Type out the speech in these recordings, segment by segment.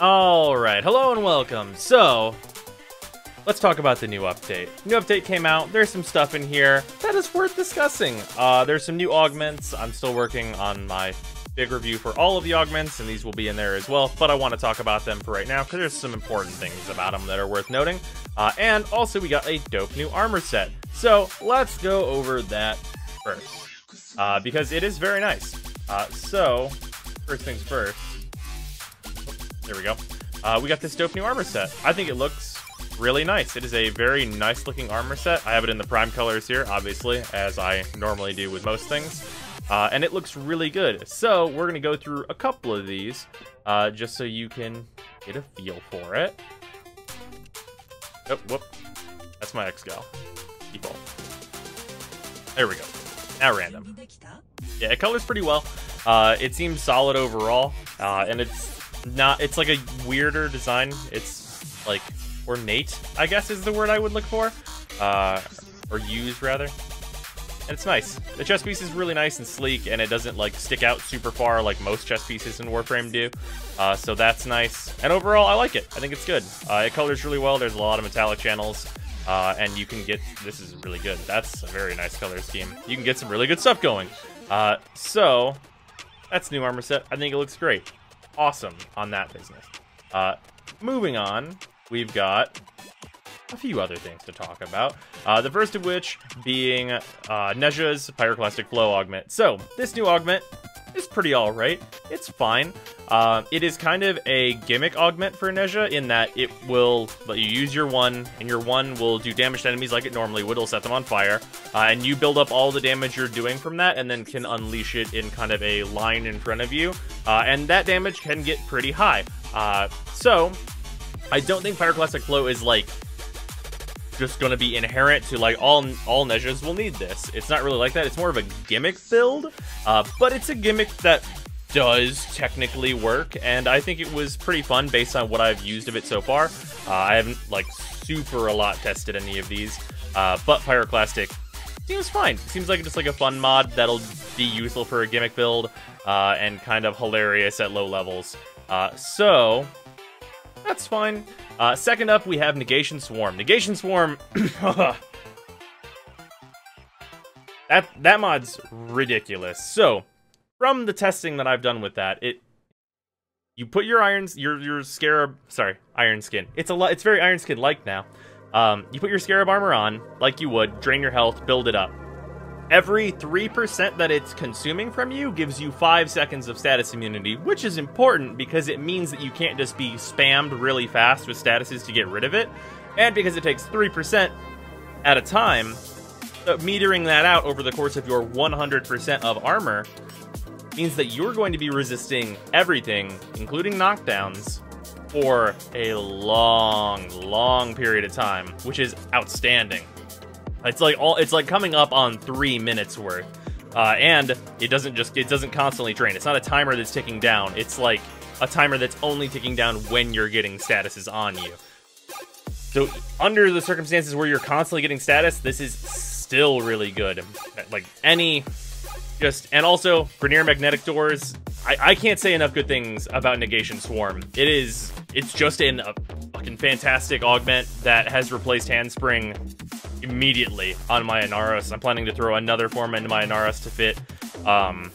All right, hello and welcome. So, let's talk about the new update. New update came out. There's some stuff in here that is worth discussing. Uh, there's some new augments. I'm still working on my big review for all of the augments, and these will be in there as well. But I want to talk about them for right now because there's some important things about them that are worth noting. Uh, and also, we got a dope new armor set. So let's go over that first uh, because it is very nice. Uh, so, first things first. There we go. Uh, we got this dope new armor set. I think it looks really nice. It is a very nice looking armor set. I have it in the prime colors here, obviously, as I normally do with most things. Uh, and it looks really good. So we're going to go through a couple of these, uh, just so you can get a feel for it. Oh, whoop. That's my Excal. Default. There we go. At random. Yeah, it colors pretty well. Uh, it seems solid overall, uh, and it's not. It's like a weirder design. It's like ornate, I guess, is the word I would look for, uh, or use rather. And it's nice. The chest piece is really nice and sleek, and it doesn't like stick out super far like most chest pieces in Warframe do. Uh, so that's nice. And overall, I like it. I think it's good. Uh, it colors really well. There's a lot of metallic channels. Uh, and you can get this is really good. That's a very nice color scheme. You can get some really good stuff going. Uh, so that's new armor set. I think it looks great. Awesome on that business. Uh, moving on, we've got a few other things to talk about. Uh, the first of which being uh, Nezha's Pyroclastic Flow augment. So this new augment is pretty alright. It's fine. Uh, it is kind of a gimmick augment for Nezha in that it will let you use your one, and your one will do damage to enemies like it normally would. It'll set them on fire, uh, and you build up all the damage you're doing from that, and then can unleash it in kind of a line in front of you. Uh, and that damage can get pretty high. Uh, so, I don't think Pyroclastic Flow is like just going to be inherent to like all all Nezhas will need this. It's not really like that. It's more of a gimmick build, uh, but it's a gimmick that does technically work, and I think it was pretty fun based on what I've used of it so far. Uh, I haven't like super a lot tested any of these, uh, but Pyroclastic seems fine. Seems like just like a fun mod that'll be useful for a gimmick build uh, and kind of hilarious at low levels. Uh, so that's fine. Uh, second up, we have Negation Swarm. Negation Swarm. that that mod's ridiculous. So, from the testing that I've done with that, it you put your irons, your your scarab, sorry, iron skin. It's a lot. It's very iron skin like now. Um, you put your scarab armor on, like you would, drain your health, build it up. Every 3% that it's consuming from you gives you 5 seconds of status immunity, which is important because it means that you can't just be spammed really fast with statuses to get rid of it, and because it takes 3% at a time, uh, metering that out over the course of your 100% of armor means that you're going to be resisting everything, including knockdowns, for a long, long period of time, which is outstanding. It's like all it's like coming up on three minutes worth. Uh, and it doesn't just it doesn't constantly drain. It's not a timer that's ticking down. It's like a timer that's only ticking down when you're getting statuses on you. So under the circumstances where you're constantly getting status, this is still really good. Like any just and also Grineer magnetic doors. I, I can't say enough good things about Negation Swarm. It is it's just in a fucking fantastic augment that has replaced Handspring immediately on my Inaros. I'm planning to throw another form into my Inaros to fit um,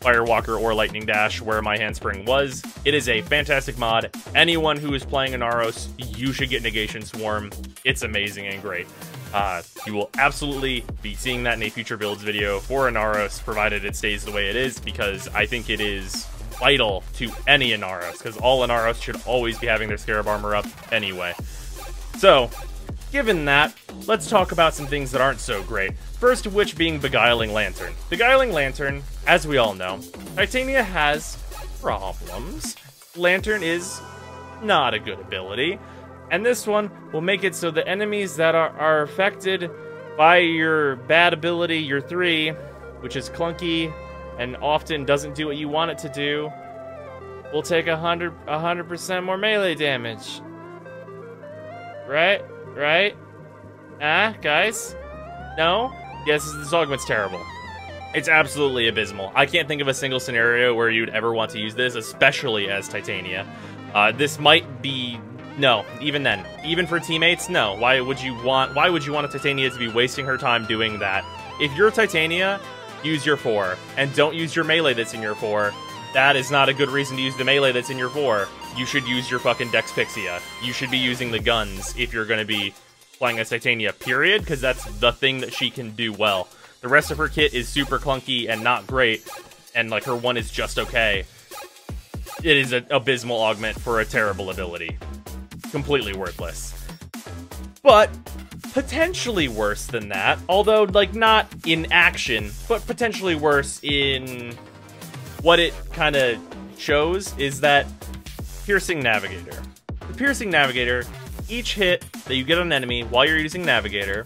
Firewalker or Lightning Dash where my Handspring was. It is a fantastic mod. Anyone who is playing Inaros, you should get Negation Swarm. It's amazing and great. Uh, you will absolutely be seeing that in a future builds video for Inaros, provided it stays the way it is, because I think it is vital to any Inaros, because all Inaros should always be having their Scarab armor up anyway. So, given that, let's talk about some things that aren't so great. First of which being Beguiling Lantern. Beguiling Lantern, as we all know, Titania has problems. Lantern is not a good ability. And this one will make it so the enemies that are, are affected by your bad ability, your 3, which is clunky and often doesn't do what you want it to do, will take 100, 100% more melee damage. Right? Right? Ah, guys? No? Yes, this augment's terrible. It's absolutely abysmal. I can't think of a single scenario where you'd ever want to use this, especially as Titania. Uh, this might be no, even then, even for teammates, no. Why would you want? Why would you want a Titania to be wasting her time doing that? If you're Titania, use your four, and don't use your melee that's in your four. That is not a good reason to use the melee that's in your four. You should use your fucking Dex Pixia. You should be using the guns if you're gonna be playing as Titania. Period, because that's the thing that she can do well. The rest of her kit is super clunky and not great, and like her one is just okay. It is an abysmal augment for a terrible ability completely worthless. But potentially worse than that, although like not in action, but potentially worse in what it kind of shows is that Piercing Navigator. The Piercing Navigator, each hit that you get on an enemy while you're using Navigator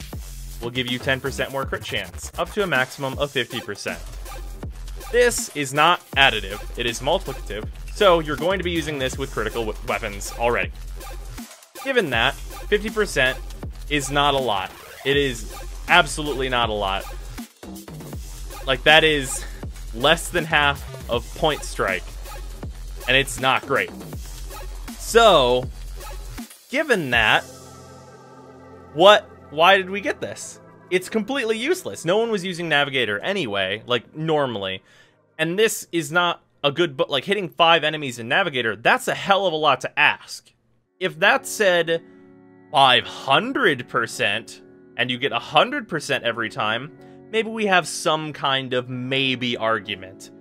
will give you 10% more crit chance, up to a maximum of 50%. This is not additive, it is multiplicative, so you're going to be using this with critical weapons already. Given that, 50% is not a lot. It is absolutely not a lot. Like, that is less than half of Point Strike. And it's not great. So, given that, what, why did we get this? It's completely useless. No one was using Navigator anyway, like, normally. And this is not a good, but like, hitting five enemies in Navigator, that's a hell of a lot to ask if that said 500% and you get 100% every time, maybe we have some kind of maybe argument.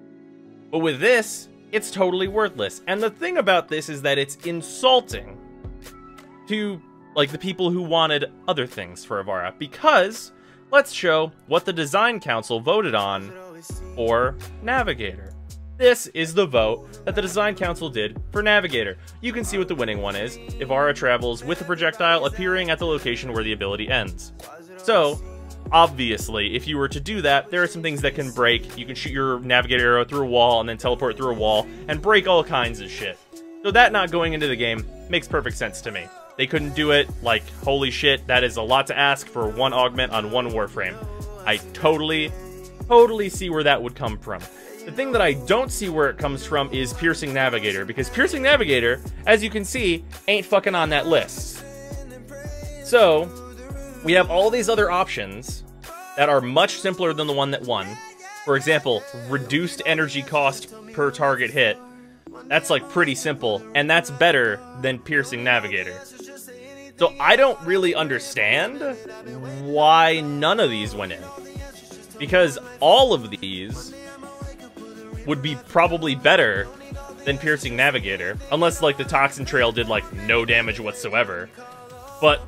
But with this, it's totally worthless. And the thing about this is that it's insulting to like the people who wanted other things for Ivara because let's show what the design council voted on for Navigator. This is the vote that the Design Council did for Navigator. You can see what the winning one is. Ivara travels with a projectile appearing at the location where the ability ends. So, obviously, if you were to do that, there are some things that can break. You can shoot your Navigator arrow through a wall and then teleport through a wall and break all kinds of shit. So that not going into the game makes perfect sense to me. They couldn't do it, like, holy shit, that is a lot to ask for one augment on one Warframe. I totally, totally see where that would come from. The thing that I don't see where it comes from is Piercing Navigator, because Piercing Navigator, as you can see, ain't fucking on that list. So, we have all these other options that are much simpler than the one that won. For example, reduced energy cost per target hit. That's like pretty simple, and that's better than Piercing Navigator. So I don't really understand why none of these went in. Because all of these would be probably better than Piercing Navigator. Unless, like, the Toxin Trail did, like, no damage whatsoever. But,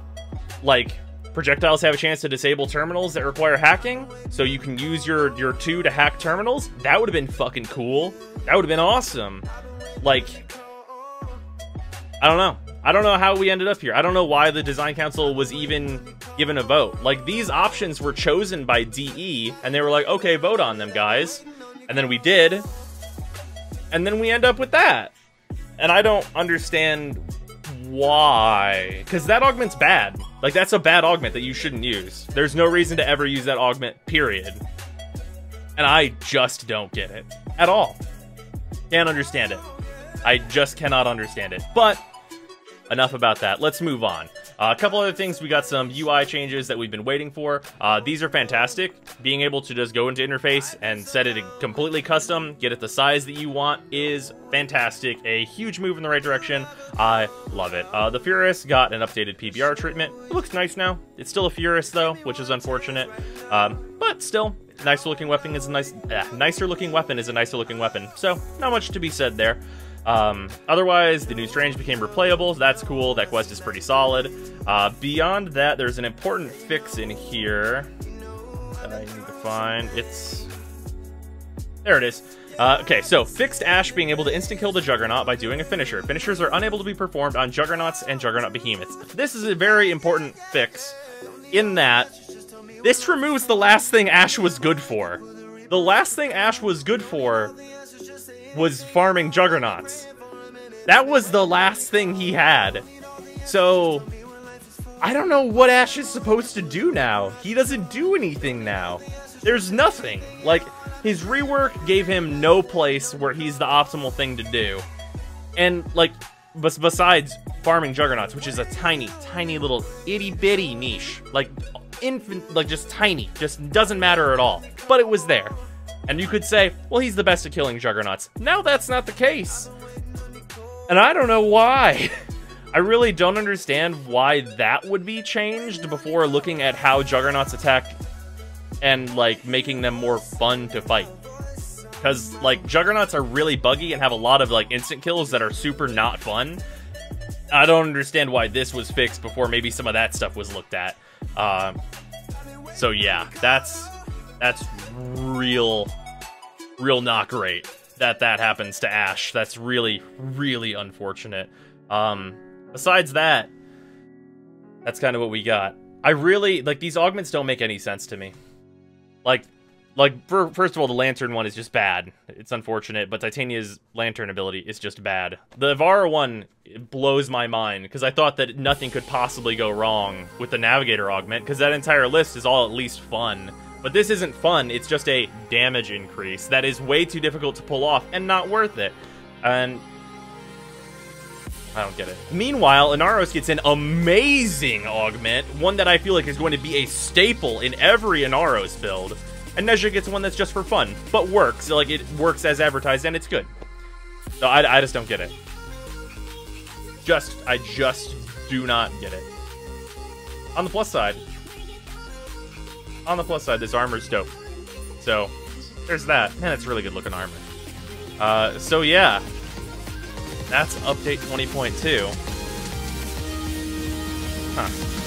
like, projectiles have a chance to disable terminals that require hacking, so you can use your, your two to hack terminals. That would have been fucking cool. That would have been awesome. Like, I don't know. I don't know how we ended up here. I don't know why the design council was even given a vote. Like, these options were chosen by DE, and they were like, okay, vote on them, guys. And then we did. And then we end up with that. And I don't understand why. Because that augment's bad. Like, that's a bad augment that you shouldn't use. There's no reason to ever use that augment, period. And I just don't get it. At all. Can't understand it. I just cannot understand it. But, enough about that. Let's move on. Uh, a couple other things, we got some UI changes that we've been waiting for. Uh, these are fantastic. Being able to just go into interface and set it completely custom, get it the size that you want is fantastic. A huge move in the right direction. I love it. Uh, the Furis got an updated PBR treatment. It looks nice now. It's still a Furis though, which is unfortunate. Um, but still, nicer looking weapon is a nice, uh, nicer looking weapon is a nicer looking weapon. So not much to be said there. Um, otherwise, the new Strange became replayable. So that's cool. That quest is pretty solid. Uh, beyond that, there's an important fix in here that I need to find. It's there. It is. Uh, okay, so fixed Ash being able to instant kill the Juggernaut by doing a finisher. Finishers are unable to be performed on Juggernauts and Juggernaut Behemoths. This is a very important fix in that this removes the last thing Ash was good for. The last thing Ash was good for was farming juggernauts. That was the last thing he had. So, I don't know what Ash is supposed to do now. He doesn't do anything now. There's nothing. Like, his rework gave him no place where he's the optimal thing to do. And, like, besides farming juggernauts, which is a tiny, tiny little itty bitty niche, like infant, like just tiny, just doesn't matter at all. But it was there. And you could say, well, he's the best at killing juggernauts. Now that's not the case. And I don't know why. I really don't understand why that would be changed before looking at how juggernauts attack and like making them more fun to fight. Because like juggernauts are really buggy and have a lot of like instant kills that are super not fun. I don't understand why this was fixed before maybe some of that stuff was looked at. Um, so yeah, that's that's real, real not great that that happens to Ash. That's really, really unfortunate. Um, besides that, that's kind of what we got. I really like these augments don't make any sense to me. Like, like for, first of all, the lantern one is just bad. It's unfortunate, but Titania's lantern ability is just bad. The Ivara one blows my mind because I thought that nothing could possibly go wrong with the Navigator augment because that entire list is all at least fun. But this isn't fun, it's just a damage increase that is way too difficult to pull off and not worth it. And I don't get it. Meanwhile, Inaros gets an amazing augment, one that I feel like is going to be a staple in every Inaros build. And Nezha gets one that's just for fun, but works. Like, it works as advertised, and it's good. So I, I just don't get it. Just, I just do not get it. On the plus side, on the plus side, this armor's dope. So, there's that. Man, it's really good looking armor. Uh, so yeah, that's update 20.2. Huh.